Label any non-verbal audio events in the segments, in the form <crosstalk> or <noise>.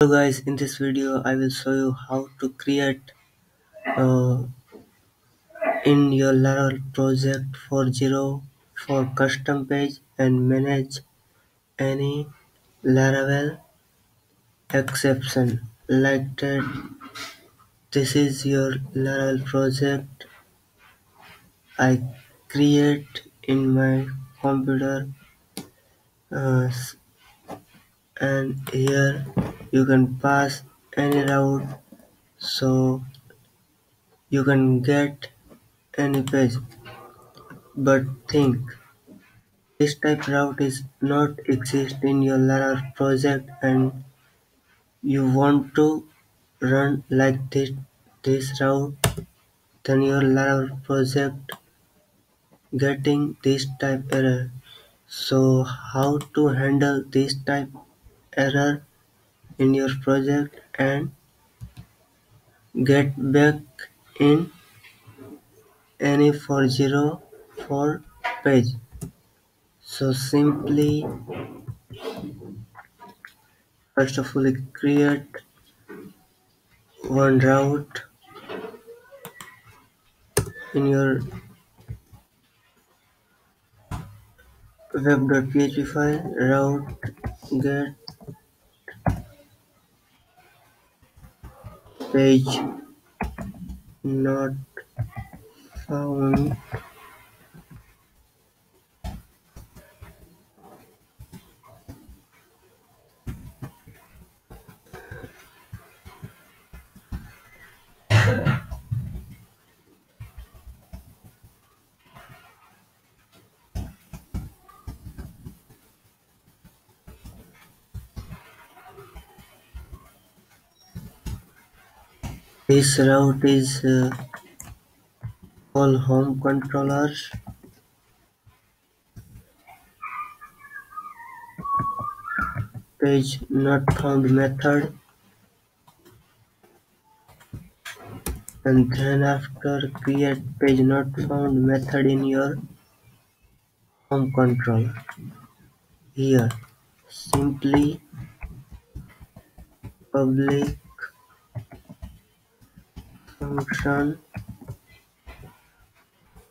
Hello guys, in this video I will show you how to create uh, in your Laravel project 4.0 for custom page and manage any Laravel exception like that. This is your Laravel project I create in my computer uh, and here you can pass any route so you can get any page but think this type route is not exist in your Laravel project and you want to run like this this route then your Laravel project getting this type error. So how to handle this type error in your project and get back in any 404 page. So simply first of all create one route in your web.php file route get page not found This route is uh, called home controllers. Page not found method. And then after create page not found method in your home controller. Here simply public function.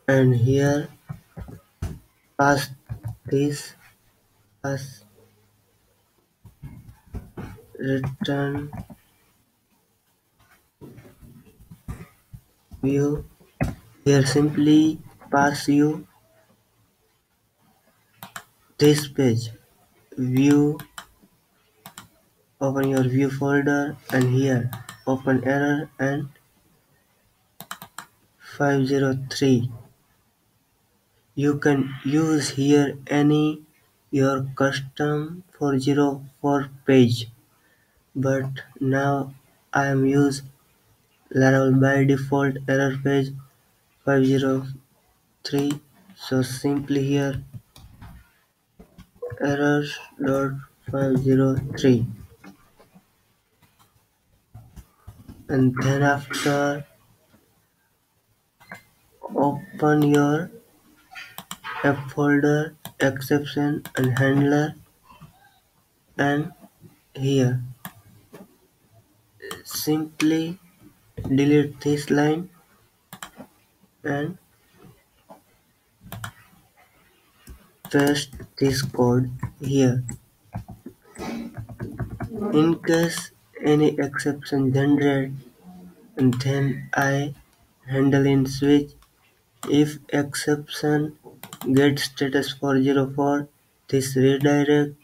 And here pass this as return view. Here simply pass you this page. View open your view folder and here open error and 503 you can use here any your custom 404 page. But now I am use Laravel by default error page 503 so simply here errors dot 503 and then after open your app folder exception and handler and here. Simply delete this line and paste this code here. In case any exception generate and then I handle in switch if exception get status 404 this redirect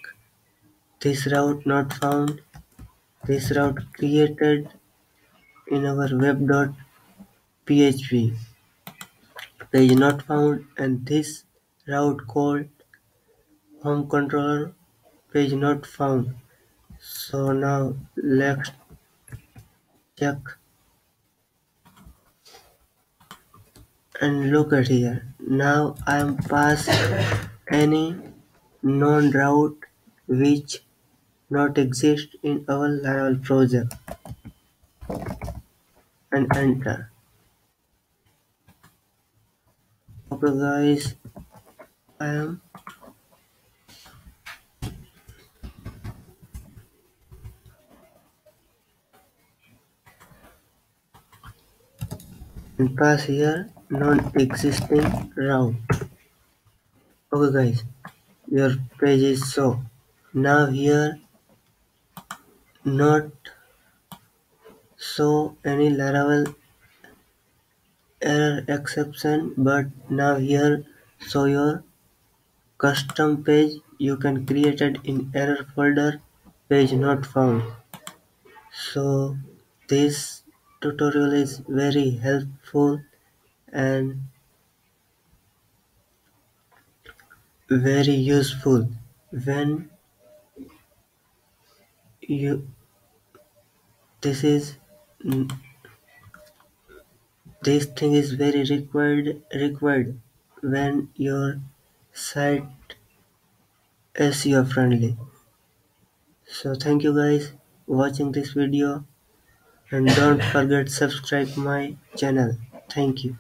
this route not found this route created in our web.php page not found and this route called home controller page not found. So now let's check And look at here, now I am past any known route which not exist in our Laravel project, and enter. Okay guys, I am and pass here non-existing route. Okay guys, your page is so. Now here not show any Laravel error exception but now here show your custom page you can create it in error folder page not found so this tutorial is very helpful and very useful when you this is mm, this thing is very required required when your site SEO friendly. So thank you guys watching this video and don't <coughs> forget subscribe my channel. Thank you